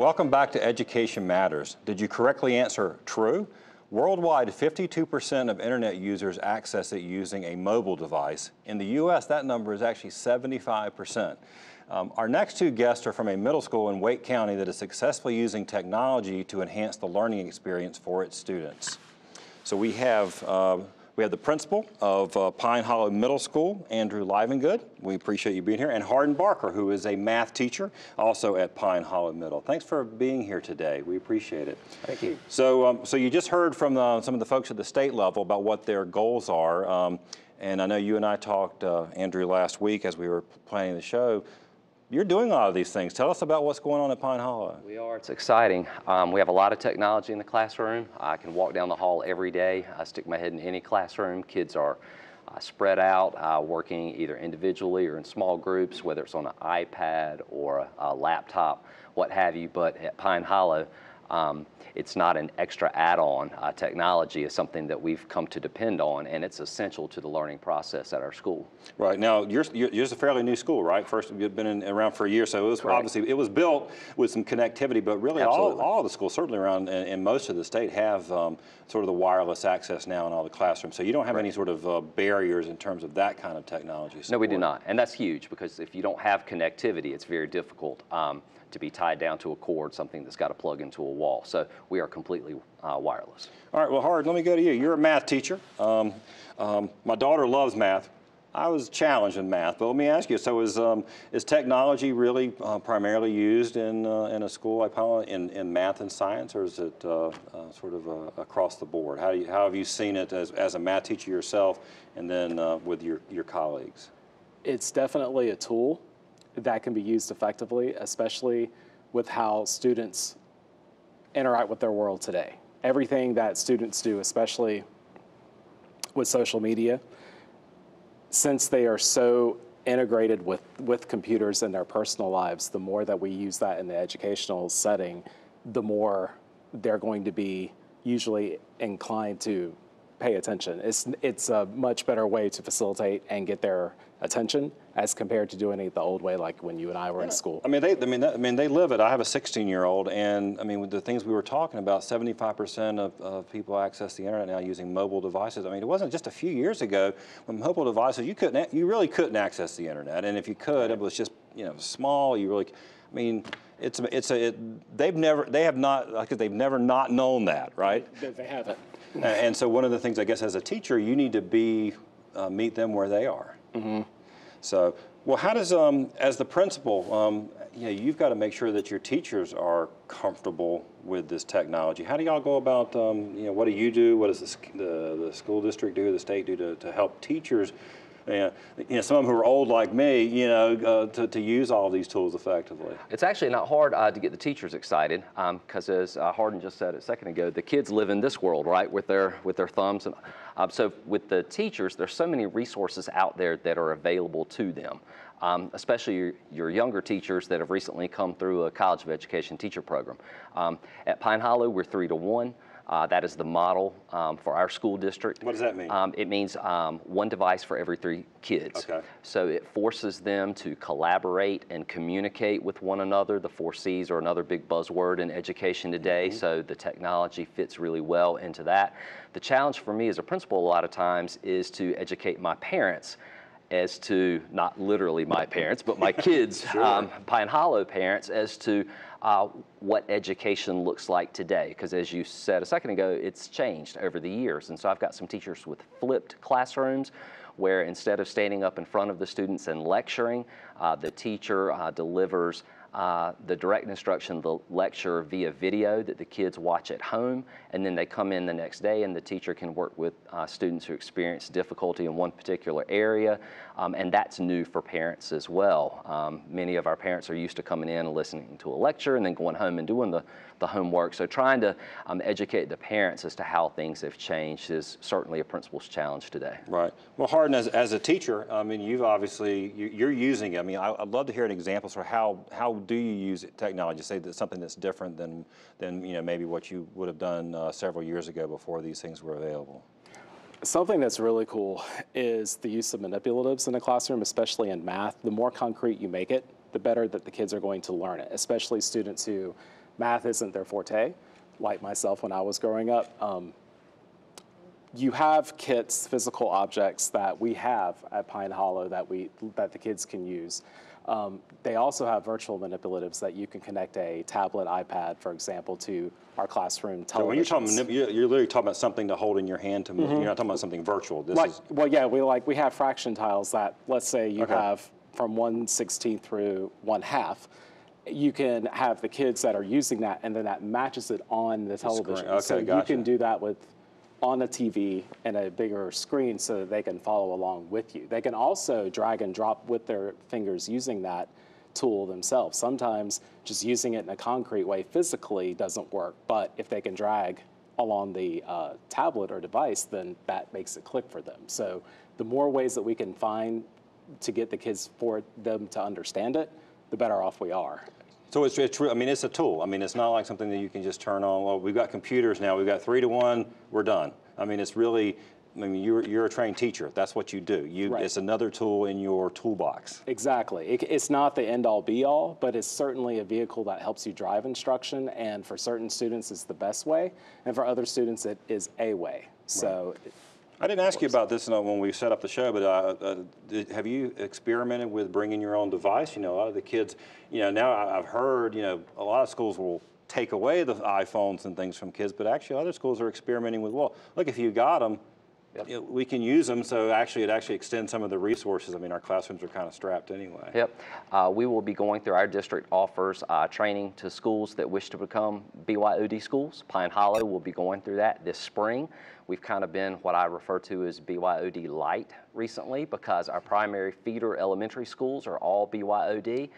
Welcome back to Education Matters. Did you correctly answer true? Worldwide, 52% of internet users access it using a mobile device. In the US, that number is actually 75%. Um, our next two guests are from a middle school in Wake County that is successfully using technology to enhance the learning experience for its students. So we have uh, we have the principal of uh, Pine Hollow Middle School, Andrew Livingood. We appreciate you being here. And Harden Barker, who is a math teacher, also at Pine Hollow Middle. Thanks for being here today. We appreciate it. Thank you. So, um, so you just heard from the, some of the folks at the state level about what their goals are. Um, and I know you and I talked, uh, Andrew, last week as we were planning the show you're doing a lot of these things. Tell us about what's going on at Pine Hollow. We are. It's exciting. Um, we have a lot of technology in the classroom. I can walk down the hall every day. I stick my head in any classroom. Kids are uh, spread out, uh, working either individually or in small groups, whether it's on an iPad or a, a laptop, what have you. But at Pine Hollow, um, it's not an extra add-on. Uh, technology is something that we've come to depend on, and it's essential to the learning process at our school. Right now, you're you're just a fairly new school, right? First, you've been in, around for a year, so it was Correct. obviously it was built with some connectivity, but really all, all the schools, certainly around in, in most of the state, have um, sort of the wireless access now in all the classrooms. So you don't have right. any sort of uh, barriers in terms of that kind of technology. Support. No, we do not, and that's huge because if you don't have connectivity, it's very difficult. Um, to be tied down to a cord, something that's got to plug into a wall. So we are completely uh, wireless. All right, well, Hard, let me go to you. You're a math teacher. Um, um, my daughter loves math. I was challenged in math, but let me ask you, so is, um, is technology really uh, primarily used in, uh, in a school like Palo in, in math and science, or is it uh, uh sort of uh, across the board? How, you, how have you seen it as, as a math teacher yourself and then uh, with your, your colleagues? It's definitely a tool that can be used effectively, especially with how students interact with their world today. Everything that students do, especially with social media, since they are so integrated with, with computers in their personal lives, the more that we use that in the educational setting, the more they're going to be usually inclined to pay attention. It's, it's a much better way to facilitate and get their attention as compared to doing it the old way, like when you and I were yeah. in school. I mean, they, I mean, I mean, they live it. I have a 16-year-old, and I mean, with the things we were talking about, 75% of, of people access the internet now using mobile devices. I mean, it wasn't just a few years ago when mobile devices you couldn't, you really couldn't access the internet, and if you could, it was just you know small. You really, I mean, it's a, it's a it, they've never they have not like they've never not known that, right? They haven't. and so one of the things I guess as a teacher, you need to be uh, meet them where they are. Mm-hmm. So, well, how does, um, as the principal, um, you know, you've got to make sure that your teachers are comfortable with this technology. How do y'all go about, um, you know, what do you do? What does the, the, the school district do, the state do to, to help teachers you know, some of them who are old like me, you know, uh, to, to use all these tools effectively? It's actually not hard uh, to get the teachers excited because um, as uh, Harden just said a second ago, the kids live in this world, right, with their, with their thumbs. And, um, so with the teachers, there's so many resources out there that are available to them. Um, especially your, your, younger teachers that have recently come through a College of Education teacher program. Um, at Pine Hollow, we're three to one. Uh, that is the model um, for our school district. What does that mean? Um, it means um, one device for every three kids. Okay. So it forces them to collaborate and communicate with one another. The four C's are another big buzzword in education today, mm -hmm. so the technology fits really well into that. The challenge for me as a principal a lot of times is to educate my parents as to not literally my parents, but my kids, sure. um, Pine Hollow parents, as to uh, what education looks like today. Because as you said a second ago, it's changed over the years. And so I've got some teachers with flipped classrooms where instead of standing up in front of the students and lecturing, uh, the teacher uh, delivers uh, the direct instruction, the lecture via video that the kids watch at home, and then they come in the next day and the teacher can work with uh, students who experience difficulty in one particular area, um, and that's new for parents as well. Um, many of our parents are used to coming in and listening to a lecture and then going home and doing the, the homework, so trying to um, educate the parents as to how things have changed is certainly a principal's challenge today. Right. Well, Harden, as, as a teacher, I mean, you've obviously, you, are using it. I mean, I, would love to hear an example for how, how do you use technology? Say that something that's different than, than you know, maybe what you would have done uh, several years ago before these things were available. Something that's really cool is the use of manipulatives in the classroom, especially in math. The more concrete you make it, the better that the kids are going to learn it, especially students who math isn't their forte, like myself when I was growing up. Um, you have kits, physical objects that we have at Pine Hollow that we that the kids can use. Um, they also have virtual manipulatives that you can connect a tablet, iPad, for example, to our classroom So when you're talking, you're you're literally talking about something to hold in your hand to move. You're not talking about something virtual. This like, is, well, yeah, we like we have fraction tiles that let's say you Okay. have from one sixteenth through one half. You can have the kids that are using that, and then that matches it on the television. Okay, so you can do that with on a TV and a bigger screen, so that they can follow along with you. They can also drag and drop with their fingers using that tool themselves. Sometimes just using it in a concrete way physically doesn't work, but if they can drag along the uh, tablet or device, then that makes it click for them. So the more ways that we can find to get the kids for them to understand it, the better off we are. So it's, it's, I mean, it's a tool. I mean, it's not like something that you can just turn on, well, we've got computers now, we've got three to one, we're done. I mean, it's really, I mean, you're, you're a trained teacher. That's what you do. You, Right. it's another tool in your toolbox. Exactly. It, it's not the end all be all, but it's certainly a vehicle that helps you drive instruction. And for certain students, it's the best way. And for other students, it is a way. So I didn't ask you about this when we set up the show, but uh, uh, did, have you experimented with bringing your own device? You know, a lot of the kids, you know, now I've heard, you know, a lot of schools will take away the iPhones and things from kids, but actually other schools are experimenting with, well, look, if you got them, we can use them, so actually it actually extends some of the resources. I mean, our classrooms are kind of strapped anyway. Yep. Uh, we will be going through, our district offers uh, training to schools that wish to become BYOD schools. Pine Hollow will be going through that this spring. We've kind of been what I refer to as BYOD light recently because our primary feeder elementary schools are all BYOD.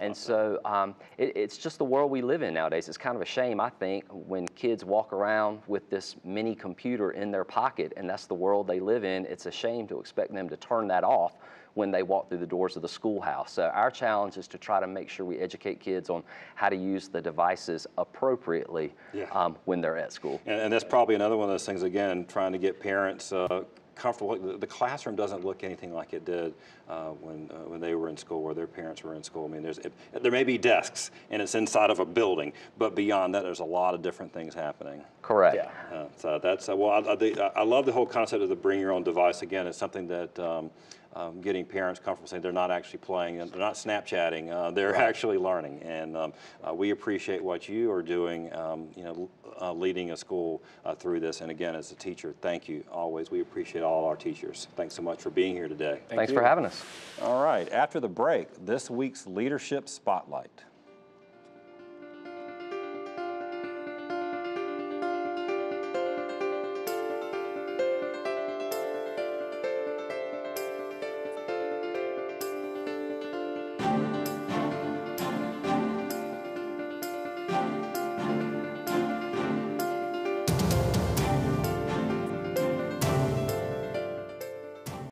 And so um, it, it's just the world we live in nowadays. It's kind of a shame, I think, when kids walk around with this mini computer in their pocket and that's the world they live in. It's a shame to expect them to turn that off when they walk through the doors of the schoolhouse. So our challenge is to try to make sure we educate kids on how to use the devices appropriately Yeah. um, when they're at school. And, and that's probably another one of those things, again, trying to get parents uh, comfortable. The, the classroom doesn't look anything like it did uh, when, uh, when they were in school or their parents were in school. I mean, there's, it, there may be desks and it's inside of a building, but beyond that, there's a lot of different things happening. Correct. Yeah. Uh, so that's, uh, well, I, I, the- I love the whole concept of the bring your own device. Again, it's something that um, um, getting parents comfortable saying they're not actually playing, and they're not Snapchatting, uh, they're actually learning. And um, uh, we appreciate what you are doing, um, you know, uh, leading a school uh, through this. And again, as a teacher, thank you always. We appreciate all our teachers. Thanks so much for being here today. Thank Thanks you. for having us. All right, after the break, this week's Leadership Spotlight.